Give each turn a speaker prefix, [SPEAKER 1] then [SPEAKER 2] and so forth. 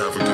[SPEAKER 1] have a